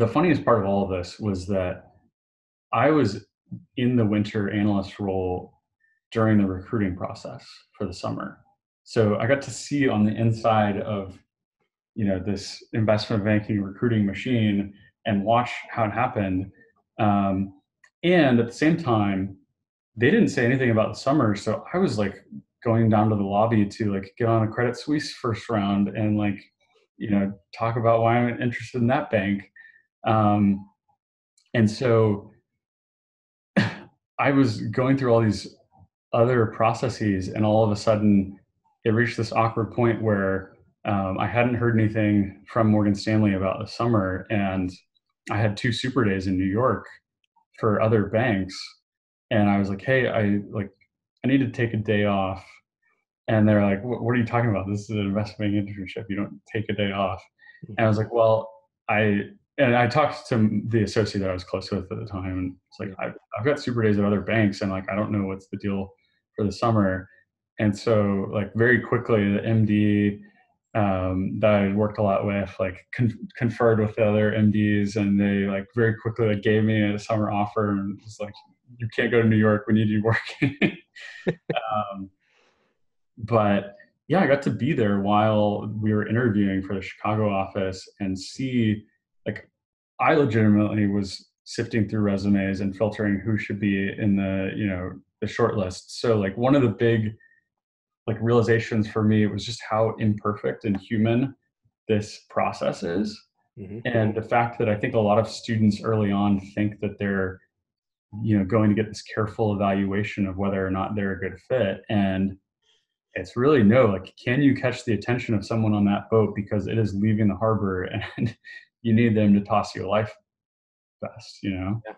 the funniest part of all of this was that I was in the winter analyst role during the recruiting process for the summer. So I got to see on the inside of you know this investment banking recruiting machine and watch how it happened. Um, and at the same time, they didn't say anything about the summer, so I was like going down to the lobby to like get on a Credit Suisse first round and like you know talk about why I'm interested in that bank. Um, and so I was going through all these other processes, and all of a sudden, it reached this awkward point where um, I hadn't heard anything from Morgan Stanley about the summer, and I had two super days in New York for other banks, and I was like, "Hey, I like, I need to take a day off," and they're like, "What are you talking about? This is an investment internship. You don't take a day off." And I was like, "Well, I." And I talked to the associate that I was close with at the time, and it's like I've, I've got super days at other banks, and like I don't know what's the deal for the summer. And so, like very quickly, the MD um, that I worked a lot with, like con- conferred with the other MDs, and they like very quickly like gave me a summer offer and was like, "You can't go to New York. We need you working." um, but yeah, I got to be there while we were interviewing for the Chicago office and see I legitimately was sifting through resumes and filtering who should be in the you know the short list. So like one of the big like realizations for me was just how imperfect and human this process is mm-hmm. and the fact that i think a lot of students early on think that they're you know going to get this careful evaluation of whether or not they're a good fit and it's really no like can you catch the attention of someone on that boat because it is leaving the harbor and you need them to toss your life vest you know? Yeah